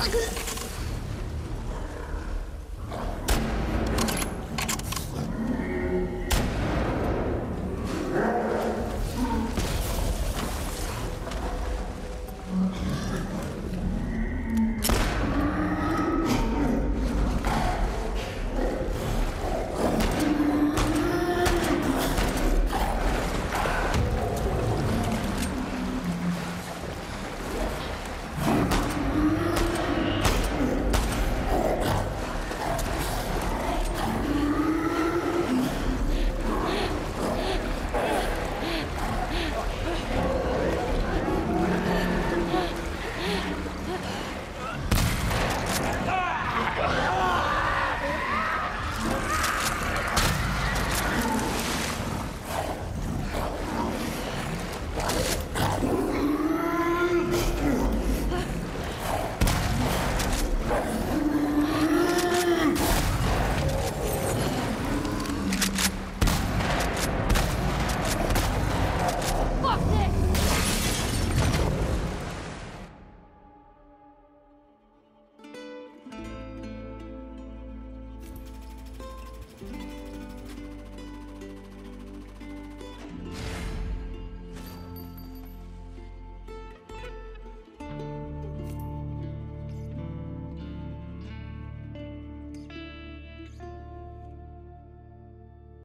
Look, look.